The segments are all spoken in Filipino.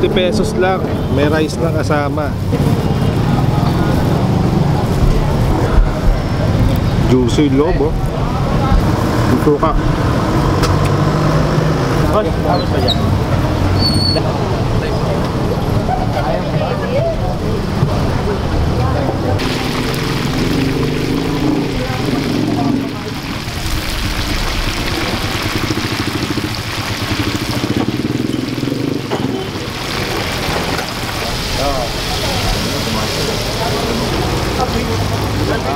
50 pesos lang. May rice na kasama. Juicy loob, oh. Ito ka. Boss, tapos dyan?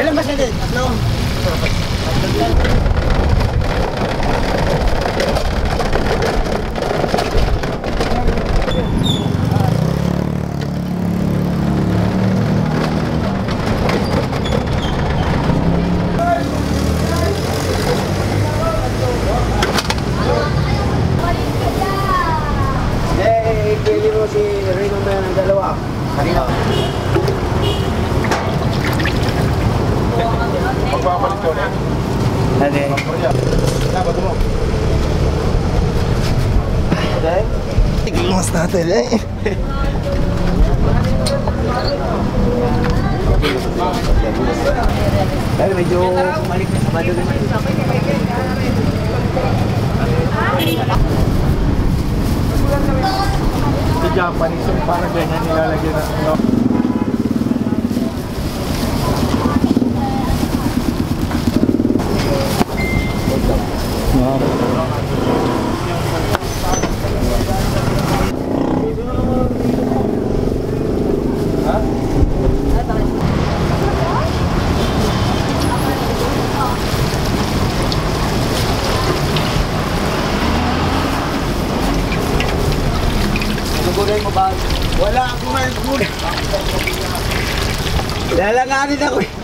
Ilan ba siya din? No. Eh, pili mo si Rino na ng dalawa. Kanina. Magbabalik ko ulit. Hindi. Dapat mo. Tigilmas natin eh. Pero medyo bumalik na sa Badugan. Gulay mo ba? Wala akong mga gulay. Lalanganin ako eh.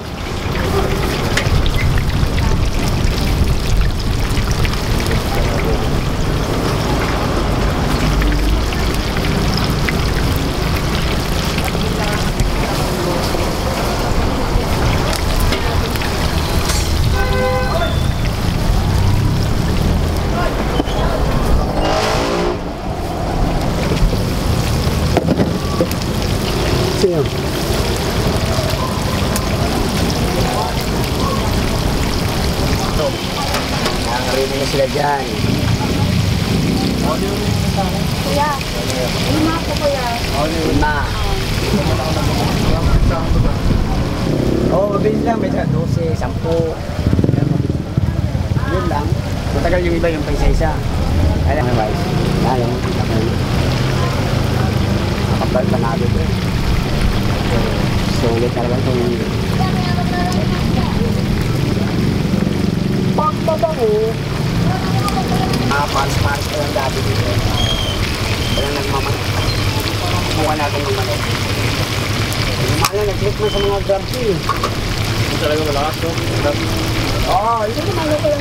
Sila dyan. Kuya, lima po kuya. Lima. Oo, oh, mabilis lang. May 12, 10. Yun lang. Matagal yung iba yung pa isa-isa. Kaya lang, guys. Kaya lang, nakapal panalo ko. Sulit talaga itong Pagbabango. Ah, pares-pares ko lang dati dito. Walang nagmaman. Kumuha natin ng manok. Yung mga nag-click mo sa mga grabs eh. Yung talaga malakas, no? Oo, oh, hindi naman ako lang.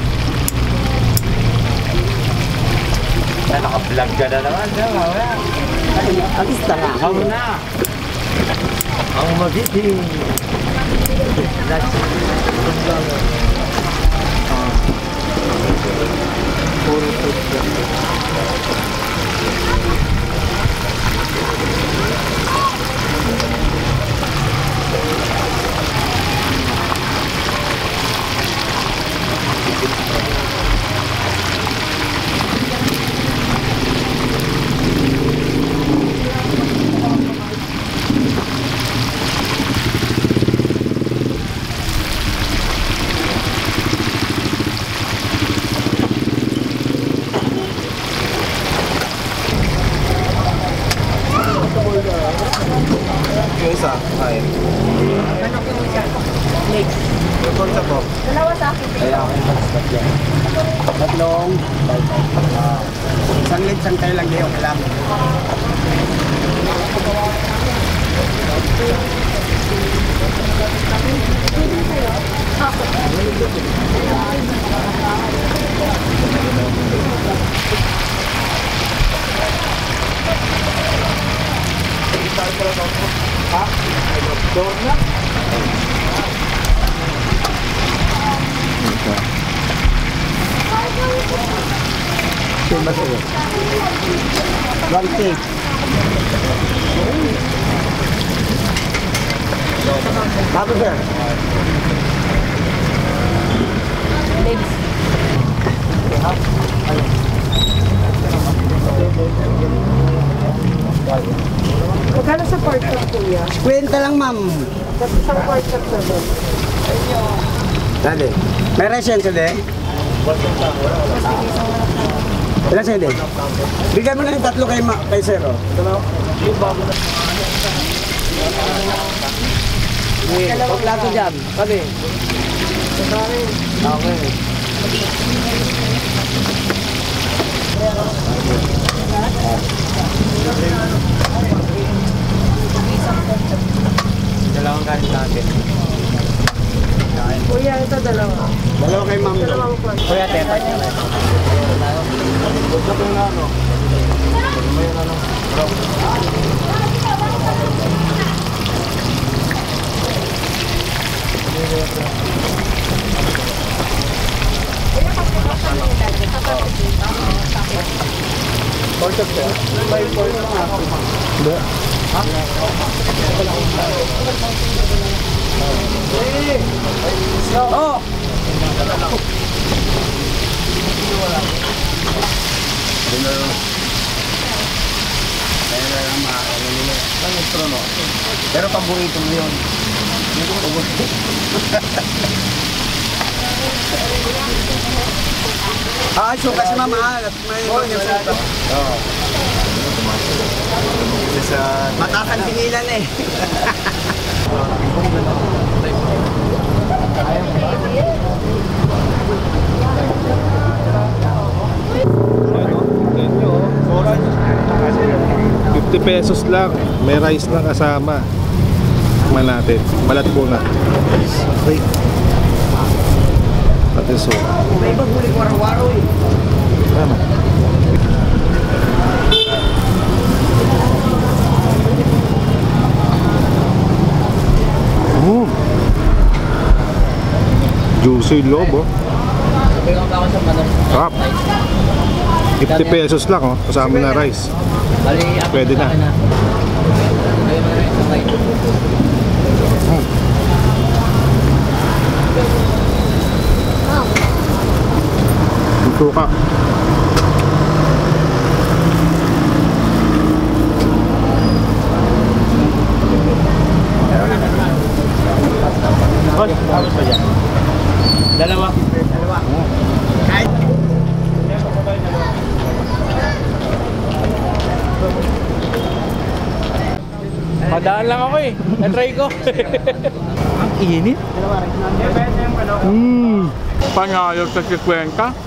Ay, naka-vlog ka na naman. Alis na nga. Ako na. Ang magiting. That's Puro food. luôn. Săn lít săn cây lần điều 15 Hãy subscribe cho kênh Ghiền Mì Gõ Để không bỏ lỡ những video hấp dẫn okay lang. One cake. Tapos sir. Magkano sa pork chop, kuya? Kwenta lang ma'am. Tapos isang pork chop na doon. Dali. May sila eh. Ilan sila eh? Bigyan mo na yung tatlo kay, ma- kay Sir. Oh. Dalawang plato dyan. Kami. Okay. Dalawang kanin natin. Ito dalawa. Dalawa kay ma'am. Dalawang pork. Kuya, tepat na lang. Oh! Pero paborito mo yun. Ah, suka si mama. ah. May suka. Oo. Matakan tingilan eh. Ano? Tingnan nyo, oh. 50 pesos lang. May rice na kasama. Tikman natin. Balat po na. Okay. Pati so. May iba huli ko araw-araw eh. Tama. Juicy yung loob, oh. Tingnan ka ako sa manok. Sarap. 50 pesos lang, oh. Kasama na rice. Pwede na. sa akin Ayun na rin, sabay. Yung suka. Boss, tapos pa dyan. Dalawa. Madaan lang ako eh. Na-try ko. Ang init. Mm. Panayog sa 50.